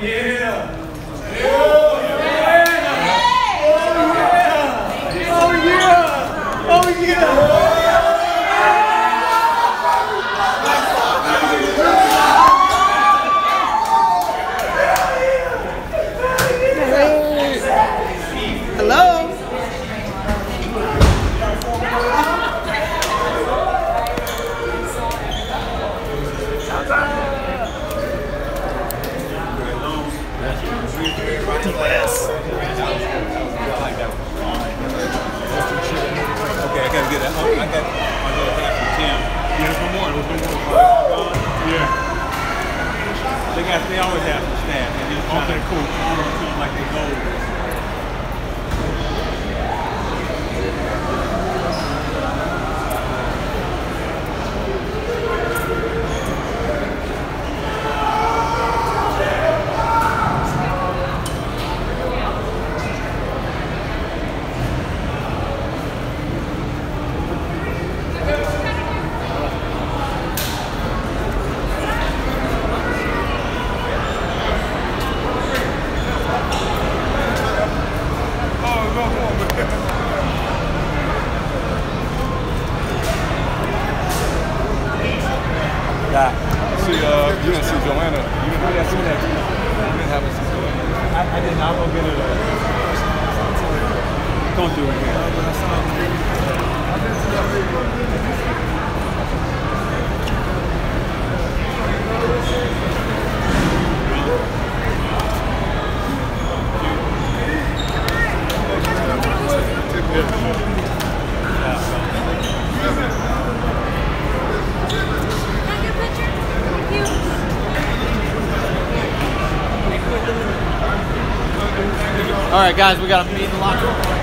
Yeah. I gotta get that. I got my little hat from Tim. Yeah, there's no more. There's no more. Yeah. They got. They always have some staff. They just okay, cool. Feel like they go. Yeah. See, uh, you didn't see Joanna. You didn't really see that. You didn't have a I, I didn't. I'll go get her. Don't do it All right, guys, we got to meet in the locker room.